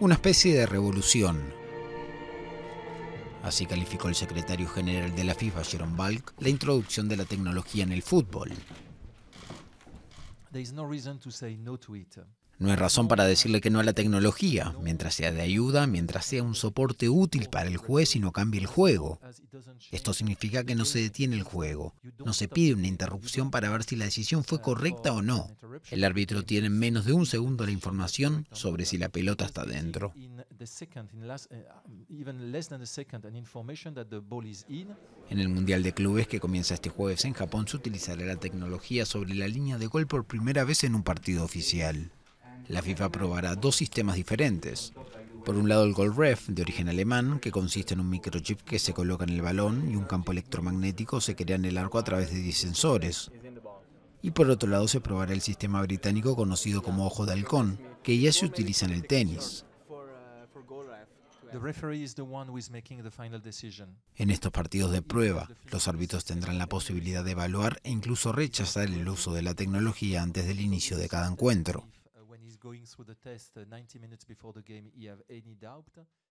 Una especie de revolución. Así calificó el secretario general de la FIFA, Jerome Balk, la introducción de la tecnología en el fútbol. No hay razón para decirle que no a la tecnología, mientras sea de ayuda, mientras sea un soporte útil para el juez y no cambie el juego. Esto significa que no se detiene el juego, no se pide una interrupción para ver si la decisión fue correcta o no. El árbitro tiene en menos de un segundo la información sobre si la pelota está dentro. En el Mundial de Clubes que comienza este jueves en Japón se utilizará la tecnología sobre la línea de gol por primera vez en un partido oficial la FIFA aprobará dos sistemas diferentes. Por un lado el GoalRef, de origen alemán, que consiste en un microchip que se coloca en el balón y un campo electromagnético se crea en el arco a través de 10 sensores. Y por otro lado se probará el sistema británico conocido como ojo de halcón, que ya se utiliza en el tenis. En estos partidos de prueba, los árbitros tendrán la posibilidad de evaluar e incluso rechazar el uso de la tecnología antes del inicio de cada encuentro. Going through the test 90 uh, minutes before the game, you have any doubt,